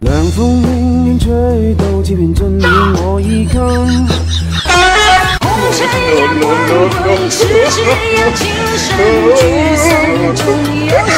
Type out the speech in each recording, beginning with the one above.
凉风吹到街边，真令我一看。红尘呀，难分痴心呀，聚散重阳。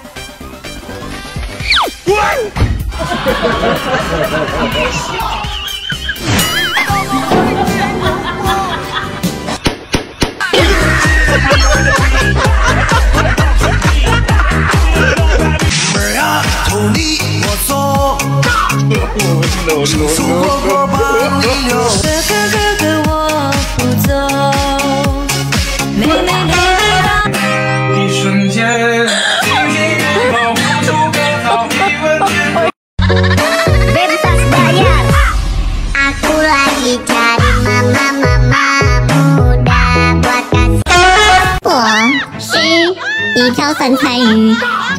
祖国火把酸菜鱼，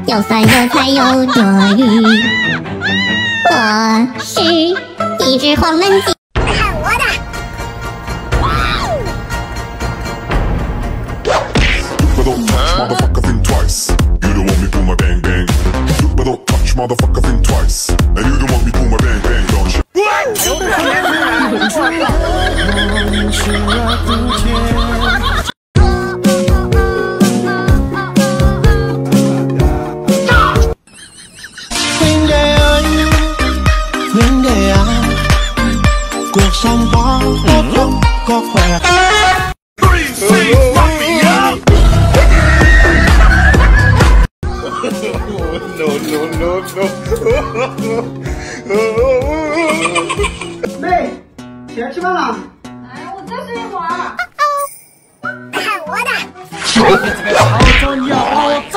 又酸又菜又多余。我是一只黄焖鸡，山花我碰个会。妹，起来吃饭了。哎，我再睡一会儿。看我的！好着要再